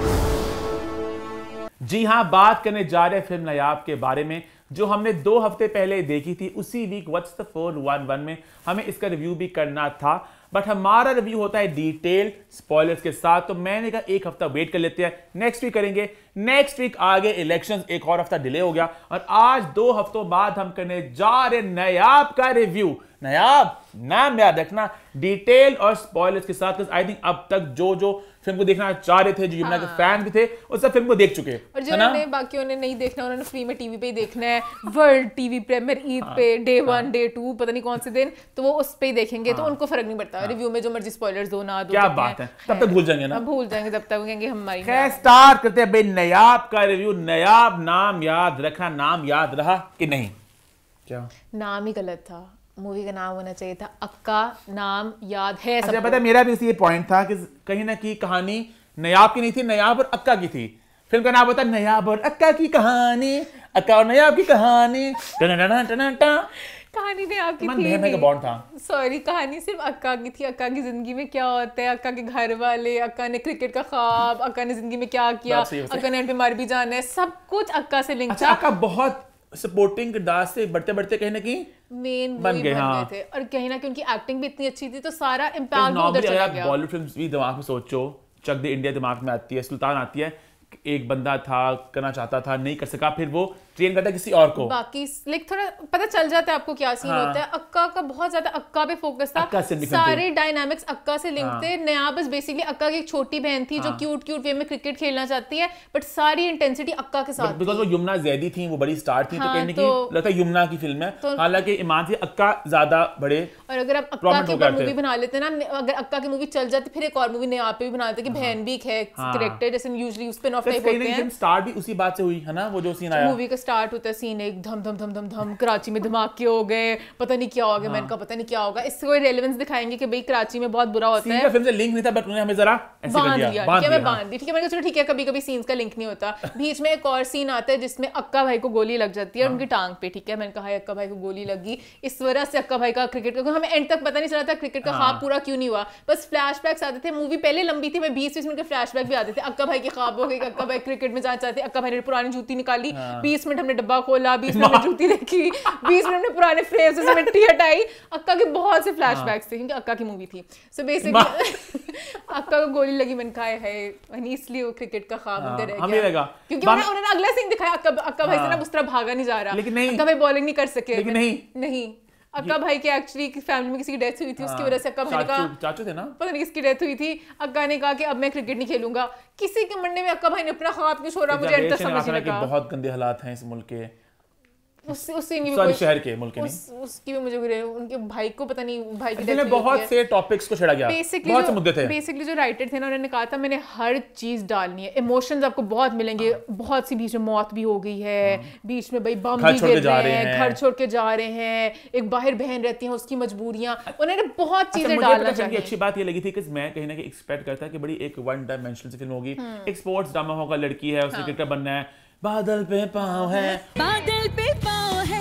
जी हाँ बात करने जा रहे फ़िल्म नयाब के बारे में जो हमने दो हफ़्ते पहले देखी थी उसी week what's the four one one में। हमें इसका रिव्यू भी करना था। बट हमारा रिव्यू होता है डिटेल स्पॉयलर्स के साथ तो मैंने कहा एक हफ़्ता वेट कर लेते हैं। नेक्स्ट वीक करेंगे। नेक्स्ट वीक आगे इलेक्शंस एक और हफ़्ता डिले हो गया। और आज दो हफ्तों बाद हम करने जा रहे नयाब का रिव्यू नयाब, नाम याद रखना। डिटेल और स्पॉयलर्स के साथ आई थिंक अब तक जो जो फ़िल्म को देखना चाह रहे थे जो यमुना के फ़ैन भी थे वो सब फ़िल्म को देख चुके और है ना? जिन्होंने बाकियों ने नहीं देखना उन्होंने फ्री में टीवी पे ही देखना है। वर्ल्ड टीवी प्रीमियर ईद हाँ, पे डे वन डे टू पता नहीं कौन से दिन तो वो उस पे ही देखेंगे तो उनको फ़र्क नहीं पड़ता। रिव्यू में जो मर्ज़ी स्पॉयलर्स दो ना दो क्या बात है। तब तक भूल जाएँगे ना? भूल जाएँगे तब तक कहेंगे हमारी स्टार्ट करते हैं भाई नयाब का रिव्यू नयाब नाम याद रखना नाम याद रहा कि नहीं? क्या? नाम ही गलत था। मूवी का नाम होना चाहिए था। अक्का नाम याद है अच्छा पता है मेरा भी इसी ये पॉइंट था कि कहीं ना कहीं कहानी नयाब की नहीं थी नयाब और अक्का की थी। फ़िल्म का नाम होता है नयाब और अक्का की कहानी। अक्का और नयाब की कहानी। कहानी ने आपकी थी नहीं। बॉन्ड था। सॉरी कहानी सिर्फ़ अक्का की थी। अक्का की ज़िंदगी में क्या होता है? अक्का के घर वाले अक्का ने क्रिकेट का ख्वाब अक्का ने ज़िंदगी में क्या किया। अक्का ने एंड पे मर भी जाना है। सब कुछ अक्का से लिंक अच्छा अक्का बहुत सपोर्टिंग किरदार से बढ़ते बढ़ते कहीं ना कहीं मेन बन गए, हाँ। थे और कहीं ना कहीं उनकी एक्टिंग भी इतनी अच्छी थी तो सारा इम्पैक्ट उधर चला गया बॉलीवुड फिल्म्स भी दिमाग में सोचो चक दे इंडिया दिमाग में आती है सुल्तान आती है एक बंदा था करना चाहता था नहीं कर सका फिर वो ट्रेन करता है किसी और को बाकी लाइक थोड़ा पता चल जाता है आपको क्या सीन हाँ। होता है अक्का का बहुत ज़्यादा अक्का पे फोकस था अक्का से सारे डायनामिक्स अक्का से लिंक हाँ। थे नया बस बेसिकली अक्का की एक छोटी बहन थी हाँ। जो हाँ। क्यूट क्यूट वे में क्रिकेट खेलना चाहती है बट सारी इंटेंसिटी अक्का के साथ बिकॉज़ वो यमुना जैदी थी वो बड़ी स्टार थी तो हाँ, कहीं ना तो- लगता है यमुना की फ़िल्म है तो- हालाँकि ईमान से अक्का ज़्यादा बड़े और अगर आप अक्का के हो। मूवी बना लेते ना अगर अक्का की मूवी चल जाती फिर एक और मूवी नया पे भी बना लेते कि बहन भी एक है हाँ। करेक्टर जैसे यूजुअली उस पे तो टाइप होते हैं स्टार्ट भी उसी बात से हुई है ना वो जो सीन आया मूवी का स्टार्ट होता है सीन एक धम धम धम धम धम कराची में धमाके हो गए पता नहीं क्या हो गया मैंने कहा पता नहीं क्या होगा इससे कोई रेलेवेंस दिखाएँगे कि भाई कराची में बहुत बुरा होता है फ़िल्म से लिंक नहीं था बट उन्होंने हमें जरा बाँध दिया ठीक है मैं हाँ। बाँध दी ठीक है मैंने कहा चलो ठीक है कभी कभी सीन्स का लिंक नहीं होता बीच में एक और सीन आता है जिसमें अक्का भाई को गोली लग जाती हाँ। है उनकी टांग पे ठीक है मैंने कहा अक्का भाई को गोली लगी इस वजह से अक्का भाई का क्रिकेट का हमें एंड तक पता नहीं चला था क्रिकेट का हाँ। ख्वाब पूरा क्यों नहीं हुआ बस फ्लैशबैक्स आते थे मूवी पहले लंबी थी मैं बीस बीस मिनट के फ्लैशबैक भी आते थे अक्का भाई के ख्वाब हो गए अक्का भाई क्रिकेट में जाना चाहते अक्का भाई ने पुरानी जूती निकाली हाँ। बीस मिनट हमने डब्बा खोला बीस मिनट जूती देखी बीस मिनट हमने पुराने फ्रेम से मिट्टी हटाई। अक्का के बहुत से फ्लैशबैक्स थे क्योंकि अक्का की मूवी थी। सो बेसिकली अक्का को गोली लगी मैंने कहा है इसलिए वो क्रिकेट का ख्वाब उधर उनका रह गया। क्योंकि उन्होंने अगला सीन दिखाया अक्का अक्का भाई से ना हाँ। उस तरह भागा नहीं जा रहा। लेकिन नहीं। अक्का भाई बॉलिंग नहीं कर सके। नहीं। नहीं। अक्का भाई के एक्चुअली फैमिली में किसी की डेथ हुई थी उसकी वजह से अक्का भाई ने कहा चाचू थे ना? पता नहीं किसकी डेथ हुई थी। अक्का ने कहा कि अब मैं क्रिकेट नहीं खेलूँगा। किसी के मंडे में अक्का भाई ने अपना हाथ क्यों छोड़ा? मुझे समझ नहीं लगा। बहुत गंदे हालात हैं इस मुल्क के। उस भी सॉरी शहर के मुल्क उस उसकी भी मुझे उनके भाई को पता नहीं भाई की बहुत है। से टॉपिक्स को छेड़ा गया। बेसिकली बहुत से मुद्दे थे। बेसिकली जो राइटर थे ना उन्होंने कहा था मैंने हर चीज़ डालनी है। इमोशंस आपको बहुत मिलेंगे। बहुत सी बीच में मौत भी हो गई है। बीच में भाई बम भी गिर रहे हैं हैं। घर छोड़ के जा रहे हैं। एक बाहर बहन रहती है उसकी मजबूरियाँ। उन्होंने बहुत अच्छा, चीज़ें डालना चाहिए। अच्छी बात ये लगी थी कि मैं कहीं ना कहीं एक्सपेक्ट करता कि बड़ी एक वन डायमेंशनल सी फ़िल्म होगी। हम्म। एक स्पोर्ट्स ड्रामा होगा लड़की है हाँ। उसे क्रिकेटर बनना है। बादल पे पाँव है। बादल पे पाँव है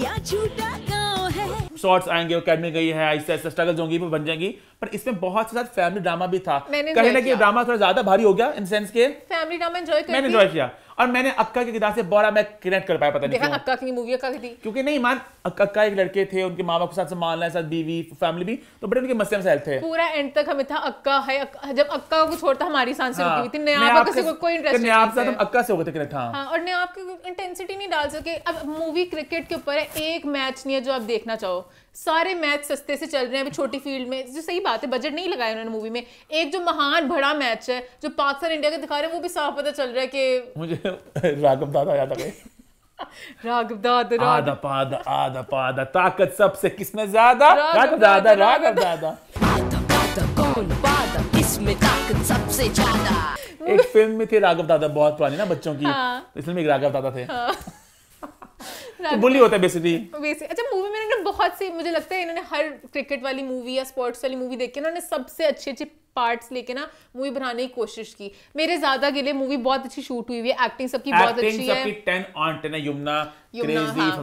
या झूठा गाँव है। शॉर्ट्स आएँगे अकेडमी गई है ऐसे ऐसे स्ट्रगल्स होंगी वो बन जाएँगी। पर इसमें बहुत से साथ फैमिली ड्रामा भी था। कहीं ना कहीं ड्रामा थोड़ा ज़्यादा भारी हो गया इन सेंस के फैमिली ड्रामा एंजॉय मैंने एंजॉय किया। और मैंने अक्का के किरदार से बड़ा मैं कनेक्ट कर पाया पता नहीं देखा अक्का की मूवी अक्का की थी। क्योंकि नहीं मान अक्का एक लड़के थे उनके माँ बाप के साथ संभालना है साथ बीवी फैमिली भी तो बड़े उनके मसले मसाइल थे। पूरा एंड तक हमें था अक्का है अक्का, जब अक्का को छोड़ता हमारी साँसें रुकी थी नया आपके- किसी को कोई इंटरेस्ट आपके साथ हम अक्का से हो गए थे कनेक्ट हाँ। हाँ और ने आपकी इंटेंसिटी नहीं डाल सके। अब मूवी क्रिकेट के ऊपर है एक मैच नहीं है जो आप देखना चाहो। सारे मैच सस्ते से चल रहे हैं अभी छोटी फ़ील्ड में। जो सही बात है बजट नहीं लगाया उन्होंने मूवी में। एक जो महान बड़ा मैच है जो पाकिस्तान इंडिया के दिखा रहे हैं वो भी साफ़ पता चल रहा है कि मुझे राघव दादा याद आ गए। राघव दाद आधा पादा आधा पादा ताकत सबसे किसमें ज़्यादा? राघव दादा राघव दादा। एक फ़िल्म में थे राघव दादा बहुत पुरानी ना बच्चों की। हाँ। तो इसमें एक राघव दादा थे। तो बुली होता है बेसिकली बेसिक अच्छा मूवी में बहुत सी मुझे लगता है इन्होंने हर क्रिकेट वाली मूवी या स्पोर्ट्स वाली मूवी देखी के इन्होंने सबसे अच्छी अच्छे पार्ट्स लेके ना मूवी बनाने की कोशिश की। मेरे ज़्यादा के लिए मूवी बहुत अच्छी शूट हुई हुई है एक्टिंग सबकी बहुत अच्छी है। सबकी 10 ऑन 10 है यमुना हाँ,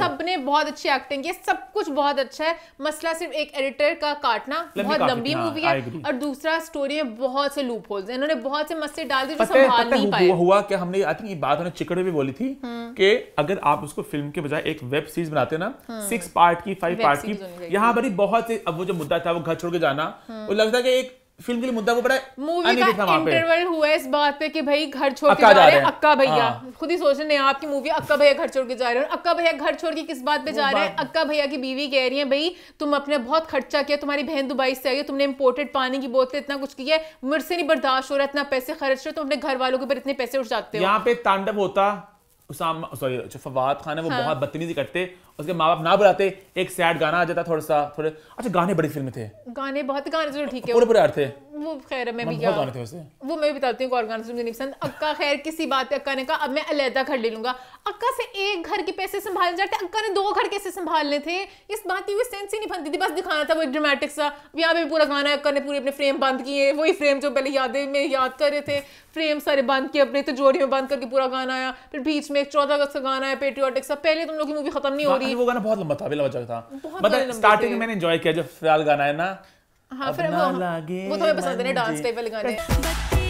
सबने बहुत अच्छी एक्टिंग की सब कुछ बहुत अच्छा है। मसला सिर्फ़ एक एडिटर का काटना बहुत लंबी हाँ, मूवी है और दूसरा स्टोरी में बहुत से लूप होल्स हैं। इन्होंने बहुत से मसले डाल दिए जो संभाल नहीं पाए। हुआ, क्या? हमने आई थिंक ये बात उन्होंने चिकड़े भी बोली थी हम्म। कि अगर आप उसको फ़िल्म के बजाय एक वेब सीरीज़ बनाते ना सिक्स पार्ट की फाइव पार्ट की यहाँ बड़ी बहुत से अब वो जो मुद्दा था वो घर छोड़ के जाना वो लगता है कि एक फ़िल्म के लिए मुद्दा वो बड़ा मूवी का इंटरवल हुआ है इस बात पे कि भाई घर छोड़ के जा रहे हैं। हैं। अक्का भैया। हाँ। खुद ही सोच रहे हैं आपकी मूवी अक्का भैया घर छोड़ के जा रहे हैं। अक्का भैया घर छोड़ के किस बात पे जा रहे हैं? अक्का भैया की बीवी कह रही है भाई तुम अपने बहुत खर्चा किया तुम्हारी बहन दुबई से आई है तुमने इंपोर्टेड पानी की बोतल इतना कुछ किया है मुझसे नहीं बर्दाश्त हो रहा इतना पैसे खर्च रहे हो तुम अपने घर वालों के ऊपर इतने पैसे उठ जाते हो? यहाँ पे तांडव होता सॉरी फवाद खान है वो हाँ। बहुत बदतमीजी करते उसके माँ बाप ना बुलाते एक सैड गाना आ जाता थोड़ा सा थोड़े अच्छा गाने बड़ी फ़िल्म थे। गाने बहुत गाने चलो ठीक है। पूरे पूरे अर्थ थे। वो खैर मैं भी क्या वो मैं भी बताती हूँ कि और गाने मुझे नहीं पसंद। अक्का खैर किसी बात पे अक्का ने कहा अब मैं अलहदा घर ले लूँगा। अक्का से एक घर के पैसे संभालने जाते अक्का ने दो घर कैसे संभालने थे? इस बात की सेंस ही नहीं बनती थी बस दिखाना था वो ड्रामेटिक सा। यहाँ पे भी पूरा गाना है अक्का ने पूरे अपने फ्रेम बंद किए वही फ्रेम जो पहले यादें में याद कर रहे थे। फ्रेम सारे बंद किए अपने तिजोरी में बंद करके पूरा गाना आया। फिर बीच में एक चौदह अगस्त का गाना है पेट्रियोटिक सा। पहले तुम लोग की मूवी खत्म नहीं हो रही। वो गाना बहुत लंबा था गाने मतलब लंबे स्टार्टिंग में मैंने एंजॉय किया जो फ़िलहाल गाना है ना हाँ फिर वो, वो तो मैं पसंद है डांस। टाइप वाले गाने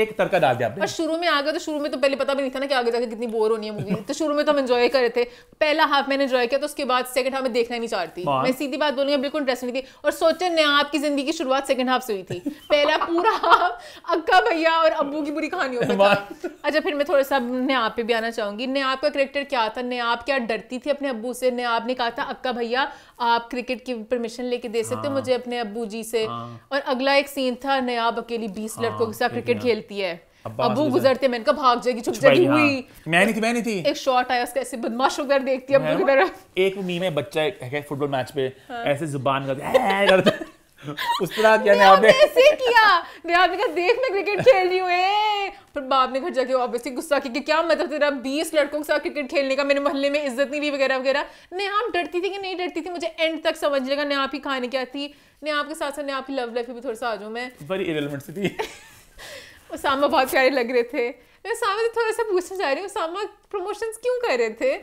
एक तड़का डाल दिया आपने। और शुरू में आ गया तो शुरू में तो पहले पता भी नहीं था ना कि आगे जाके कितनी बोर होनी है मूवी तो शुरू में तो हम एंजॉय कर रहे थे। पहला हाफ़ मैंने एंजॉय किया तो उसके बाद सेकंड हाफ़ में देखना नहीं चाहती। हाँ। मैं सीधी बात बोलूँगी बिल्कुल इंटरेस्ट नहीं थी। और सोचे नया आपकी ज़िंदगी की शुरुआत सेकंड हाफ़ से हुई थी। पहला पूरा हाफ़ अक्का भैया और अब्बू की बुरी कहानी होता था। अच्छा फिर मैं थोड़ा सा नयाब पे भी आना चाहूँगी। नयाब का करेक्टर क्या था? नयाब क्या डरती थी अपने अब्बू से? नयाब ने कहा था अक्का भैया आप क्रिकेट की परमिशन लेके दे सकते हो मुझे अपने अब्बू जी से? और अगला एक सीन था नयाब अकेली बीस लड़कों के साथ क्रिकेट खेलती है। अबू गुजरते मैंने कहा भाग जाएगी छुप जाएगी हाँ। हुई। मैं नहीं थी मैं नहीं थी। एक शॉट आया उसका ऐसे बदमाश होकर देखती है अब्बू की तरफ़ एक मीम है बच्चा है फुटबॉल मैच पे हाँ। ऐसे ज़ुबान करते करते उस तरह क्या आपने। ऐसे किया। नयाब ने कहा देख मैं क्रिकेट खेल रही हूँ ए। फिर बाप ने घर जाके ऑब्वियसली गुस्सा किया कि क्या मतलब तेरा बीस लड़कों के साथ क्रिकेट खेलने का मेरे मोहल्ले में इज़्ज़त नहीं रही वगैरह वगैरह। नयाब डरती थी कि नहीं डरती थी मुझे एंड तक समझ लेगा नयाब की कहानी क्या थी नयाब के साथ साथ नयाब की लव लाइफ भी थोड़ा सा आ जाऊँ मैं। बड़ी इरेलीवेंट सी थी। उसामा बहुत प्यारे लग रहे थे। मैं उसामा से थोड़ा सा पूछना चाह रही हूँ उसामा प्रमोशंस क्यों कर रहे थे?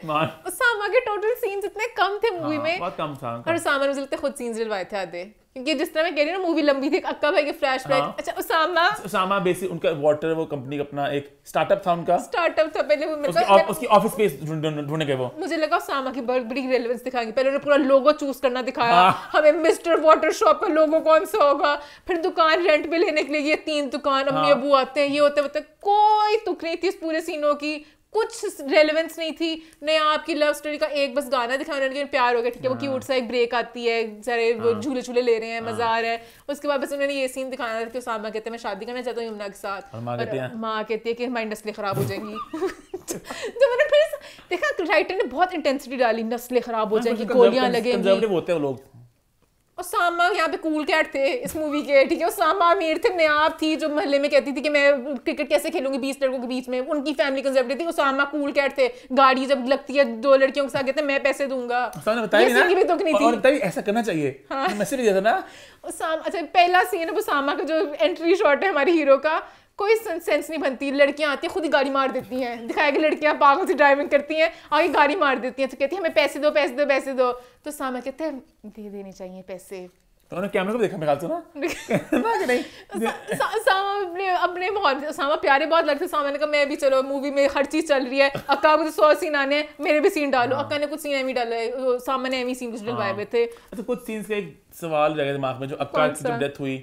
उसामा के टोटल सीन्स इतने कम थे मूवी हाँ, में। बहुत कम था और उसामा ने खुद सीन्स डलवाए थे आधे। क्योंकि जिस तरह मैं कह रही हूँ ना मूवी लंबी थी अक्का भाई के फ्लैशबैक हाँ। अच्छा उसामा। उसामा बेसिक उनका वाटर वो कंपनी का अपना एक स्टार्टअप था उनका। स्टार्टअप था पहले वो उसकी मतलब ऑफ- उसकी ऑफ़िस स्पेस ढूँढने गए वो। मुझे लगा उसामा की बड़ी बड़ी रेलेवेंस दिखाएँगे। पहले उन्होंने पूरा लोगो चूज़ करना दिखाया। हाँ। हमें मिस्टर वाटर शॉप का लोगो कौन सा होगा? फिर दुकान रेंट पे लेने के लिए ये तीन दुकान अम्मी हाँ। अबू आते हैं ये होते होते कोई तुक नहीं थी इस पूरे सीनों की। कुछ रेलेवेंस नहीं थी। नहीं आपकी लव स्टोरी का एक बस गाना दिखाया उन्होंने कि प्यार हो गया ठीक है वो हाँ। क्यूट सा एक ब्रेक आती है सारे वो झूले झूले ले रहे हैं मज़ा आ रहा है। उसके बाद बस उन्होंने ये सीन दिखाना था कि उसामा कहते हैं मैं शादी करना चाहता हूँ यमुना के साथ। और माँ कहती है? कि हमारी नस्लें खराब हो जाएँगी। तो मैंने फिर देखा राइटर ने बहुत इंटेंसिटी डाली नस्लें खराब हो जाएँगी गोलियाँ लगेंगी। होते हैं लोग। उसामा यहाँ पे कूल कैट थे इस मूवी के ठीक है? उसामा अमीर थे नयाब थी जो मोहल्ले में कहती थी कि मैं क्रिकेट कैसे खेलूँगी बीस लड़कों के बीच में। उनकी फैमिली कंजर्वेटिव थी उसामा कूल कैट थे। गाड़ी जब लगती है दो लड़कियों के साथ कहते हैं मैं पैसे दूँगा। भी नहीं और थी ऐसा करना चाहिए। मैसेज दिया था ना? उसामा अच्छा पहला सीन है उसामा का जो एंट्री शॉट है हमारे हीरो का कोई सेंस नहीं बनती। लड़कियाँ आती हैं खुद ही गाड़ी मार देती हैं। दिखाया कि लड़कियाँ पागल से ड्राइविंग करती हैं आगे गाड़ी मार देती हैं। तो कहती है हमें पैसे दो पैसे दो पैसे दो। तो सामा कहते हैं दे देने चाहिए पैसे। उन्होंने कैमरे को देखा मेरे ख्याल ना? ना कि नहीं? सामा अपने अपने बहुत सामा प्यारे बहुत लगते सामा ने कहा मैं भी चलो मूवी में हर चीज़ चल रही है। अक्का को तो सौ सीन आने हैं मेरे भी सीन डालो। हाँ। अक्का ने कुछ सीन एमी डाला। है सामा ने एमी सीन कुछ डलवाए हुए थे। अच्छा कुछ सीन्स का एक सवाल रह गया दिमाग में जो अक्का की जब डेथ हुई।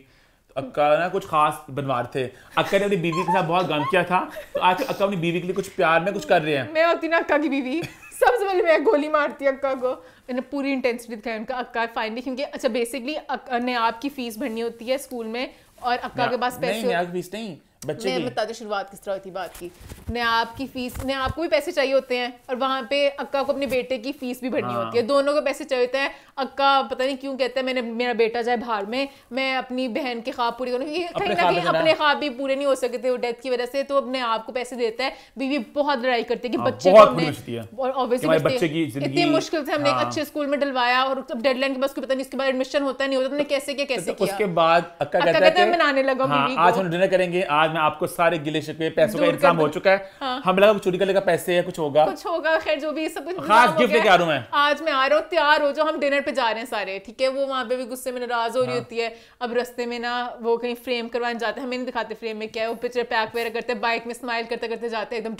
अक्का ना कुछ खास बनवार थे। अक्का ने अपनी बीवी के साथ बहुत गम किया था तो आज अक्का अपनी बीवी के लिए कुछ प्यार में कुछ कर रहे हैं। मैं होती ना अक्का की बीवी। सबसे पहले मैं गोली मारती अक्का को। मैंने पूरी इंटेंसिटी दिखाई उनका अक्का फाइनली क्योंकि अच्छा बेसिकली ने आपकी फ़ीस भरनी होती है स्कूल में और अक्का के पास पैसे नहीं नहीं, नहीं। बच्चे मैं की। बताती हूँ शुरुआत किस तरह होती बात की। ने आपकी फ़ीस ने आपको भी पैसे चाहिए होते हैं और वहाँ पे अक्का को अपने बेटे की फ़ीस भी भरनी हाँ। होती है। दोनों को पैसे चाहिए होते हैं। अक्का पता नहीं क्यों कहता है मैंने मेरा बेटा जाए बाहर में मैं अपनी बहन के ख्वाब पूरे करूँ। क्योंकि कहीं ना कहीं अपने ख्वाब भी पूरे नहीं हो सके थे वो डेथ की वजह से तो अपने आप को पैसे देता है। बीवी बहुत लड़ाई करती है कि हाँ, बच्चे को हमने है। और कि की इतनी मुश्किल से हमने हाँ। अच्छे स्कूल में डलवाया और अब डेडलाइन के बाद उसको पता नहीं इसके बाद एडमिशन होता नहीं होता तुमने कैसे किया कैसे तो किया? उसके बाद अक्का कहता है है, कि मैं नहाने लगा हाँ, आज हम डिनर करेंगे आज मैं आपको सारे गिले शिकवे पैसों का इंतज़ाम हो चुका है। हाँ। हमें लगा चोरी करने का पैसे है कुछ होगा। कुछ होगा खैर जो भी सब कुछ खास गया। लेके आ रहा हूँ मैं। आज मैं आ रहा हूँ तैयार हो जो हम डिनर पे जा रहे हैं सारे ठीक है? वो वहाँ पे भी गुस्से में नाराज़ हो रही हाँ। होती है। अब रस्ते में ना वो कहीं फ्रेम करवाने जाते हैं हमें नहीं दिखाते फ्रेम में क्या है। वो पिक्चर पैक वगैरह करते हैं बाइक में स्माइल करते करते जाते हैं एकदम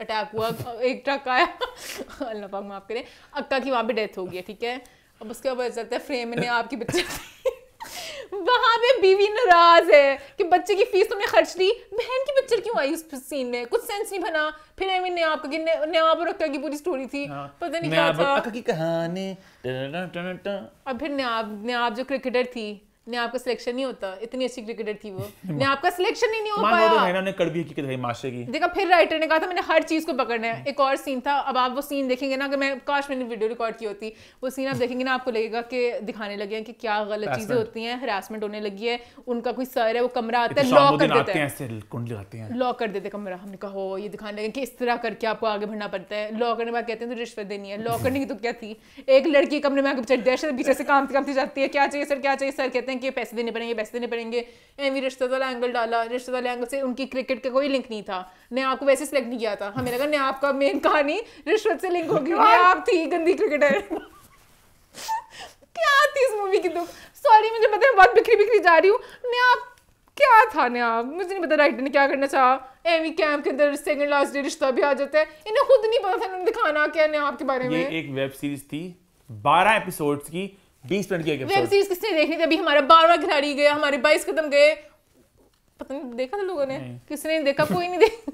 अटैक हुआ एक ट्रक आया। अल्लाह पाक माफ़ करे। अक्का की वहाँ पे डेथ हो गई है ठीक है? अब उसके बाद चलता है फ्रेम में आपकी पिक्चर वहाँ पे बीवी नाराज़ है कि बच्चे की फ़ीस तुमने खर्च ली। बहन की पिक्चर क्यों आई उस सीन में? कुछ सेंस नहीं बना। फिर एमी ने आपका कि ने, आप और अक्का की पूरी स्टोरी थी। हाँ। पता नहीं क्या था। अक्का की कहानी। अब फिर ने आप ने न्याब जो क्रिकेटर थी न्याब का सिलेक्शन नहीं होता। इतनी अच्छी क्रिकेटर थी वो। न्याब आपका सिलेक्शन ही नहीं हो मान लो तो पाया है ना ने कड़वी हकीकत है माशरे की। देखा फिर राइटर ने कहा था मैंने हर चीज़ को पकड़ना है। एक और सीन था। अब आप वो सीन देखेंगे ना कि मैं काश मैंने वीडियो रिकॉर्ड की होती। वो सीन आप देखेंगे ना आपको लगेगा कि दिखाने लगे हैं कि क्या गलत चीज़ें होती हैं हरासमेंट होने लगी है। उनका कोई सर है वो कमरा आता है लॉक कर देता हैं। ऐसे कुंड लगाते लॉक कर देते कमरा। हमने कहा हो ये दिखाने लगे कि इस तरह करके आपको आगे बढ़ना पड़ता है। लॉक करने के बाद कहते हैं तो रिश्वत देनी है। लॉक करने की तो क्या थी? एक लड़की कमरे में आगे पीछे दहशत पीछे से कामती कामती जाती है। क्या चाहिए सर क्या चाहिए सर कहते हैं कि पैसे देने पड़ेंगे पैसे देने पड़ेंगे। एवी रिश्ते वाला एंगल डाला रिश्ते वाले एंगल से उनकी क्रिकेट का कोई लिंक नहीं था। ने आपको वैसे सिलेक्ट नहीं किया था। हमें लगा ने आपका मेन कहानी रिश्वत से लिंक होगी ने आप थी गंदी क्रिकेटर क्या थी इस मूवी की दुख सॉरी मुझे पता है बहुत बिखरी बिखरी जा रही हूँ। ने आप क्या था ने आप? मुझे नहीं पता राइटर ने क्या करना चाहा। एवी कैंप के अंदर सेकंड लास्ट डे रिश्ता भी आ जाता है। इन्हें खुद नहीं पता था इन्होंने दिखाना क्या ने आपके बारे ये में। एक वेब सीरीज़ थी 12 एपिसोड्स की। 20 मिनट की एक वेब सीरीज़ किसने देखनी थी? अभी हमारा बारह खिलाड़ी गया हमारे बाईस कदम गए पता नहीं देखा था लोगों ने? किसने नहीं देखा? कोई नहीं देख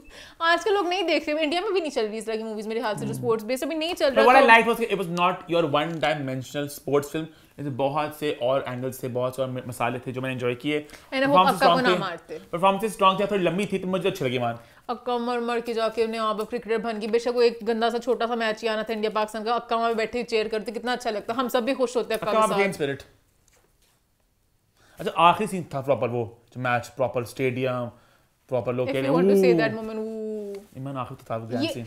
आज के लोग नहीं देख रहे। इंडिया में भी नहीं चल रही इस तरह की मूवीज़ मेरे ख्याल से जो स्पोर्ट्स बेस्ड अभी नहीं चल रहा तो- liked was it was not your one dimensional sports इसमें बहुत से और एंगल्स थे बहुत से और मसाले थे जो मैंने एंजॉय किए। को ना। परफॉर्मेंस स्ट्रॉन्ग थी थोड़ी लंबी थी तो मुझे अच्छी लगी मान। अक्का मर मर के जाके उन्हें वहाँ पर क्रिकेटर बन गई। बेशक वो एक गंदा सा छोटा सा मैच ही आना था इंडिया पाकिस्तान का। अक्का वहाँ बैठे चेयर करते कितना अच्छा लगता। हम सब भी खुश होते हैं के अच्छा आखिरी सीन था प्रॉपर वो। जो match proper stadium, proper location. If you want Ooh. to say that moment, ooh. ईमान आखिरी तो था ये.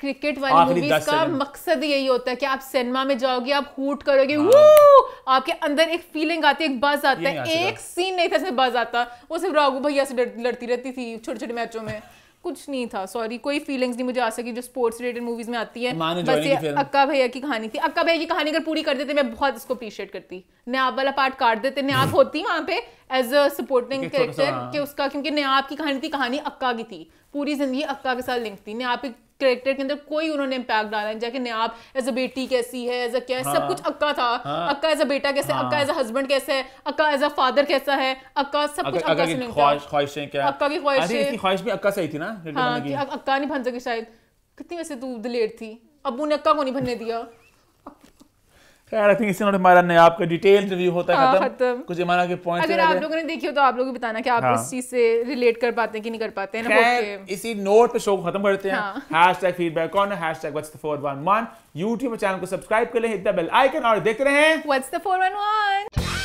क्रिकेट वाली मूवीज़ का मकसद यही होता है कि आप सिनेमा में जाओगे आप हूट करोगे हाँ। आपके अंदर एक फीलिंग आती है एक बज आता है एक सीन नहीं था जिसमें बज आता वो सिर्फ़ राघू भैया से लड़ती रहती थी छोटे छोटे मैचों में कुछ नहीं था सॉरी कोई फीलिंग्स नहीं मुझे आ सकी जो स्पोर्ट्स रिलेटेड मूवीज़ में आती है। बस ये अक्का भैया की कहानी थी। अक्का भैया की कहानी अगर पूरी कर देते मैं बहुत इसको अप्रिशिएट करती। नयाब वाला पार्ट काट देते नयाब होती वहाँ पे एज अ सपोर्टिंग कैरेक्टर के उसका क्योंकि नयाब की कहानी थी कहानी अक्का की थी। पूरी ज़िंदगी अक्का के साथ लिंक थी। नयाब कैरेक्टर के अंदर कोई उन्होंने इम्पैक्ट डाला नहीं। जाके नयाब एज अ बेटी कैसी है? एज अ क्या हाँ, सब। कुछ अक्का था। हाँ। अक्का एज अ बेटा कैसे हाँ। अक्का एज अ हस्बैंड कैसे है? अक्का एज अ फादर कैसा है? अक्का सब कुछ अक्का से ख्वाहिश क्या? अक्का की ख्वाहिशें- ख्वाहिश भी अक्का सही थी ना हाँ अक्का नहीं भन सकी शायद। कितनी वैसे तू दिलेर थी? अबू ने अक्का को नहीं बनने दिया। खैर आई थिंक इसी नोट हमारा नया आपका डिटेल रिव्यू होता है हाँ, खत्म। कुछ जमाना के पॉइंट्स अगर आप लोगों ने देखी हो तो आप लोग भी बताना कि आप हाँ। इस चीज़ से रिलेट कर पाते हैं कि नहीं कर पाते हैं ना ओके इसी नोट पे शो को खत्म करते हैं हाँ। Hashtag feedback corner hashtag what's the 411 YouTube channel को सब्सक्राइब कर लें हिट द बेल आइकन और देखते रहें व्हाट्स द 411